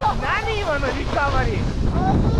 何今のリカバリー？